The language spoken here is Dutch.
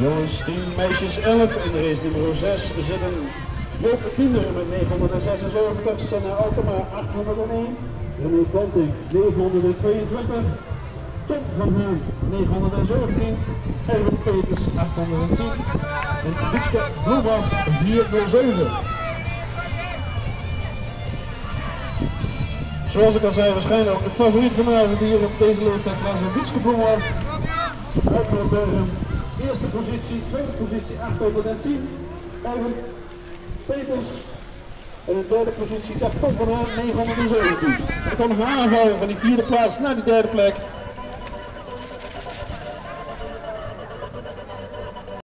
Jongens 10, meisjes 11. In race nummer 6 zitten Joop Tiender met 976, Senna Altema 801, René Konting 922, Tom van Haan 917, Erwin Peters 810 en Wietske Bloemhoff 407. Zoals ik al zei, waarschijnlijk ook de favoriet vanavond hier op deze leeftijd was een Wietske Bloemhoff uit Bergen. Eerste positie, tweede positie 810, Erwin Peters. En de derde positie, dat Tom van Haan 917. Er komt nog een aanval van die vierde plaats naar die derde plek.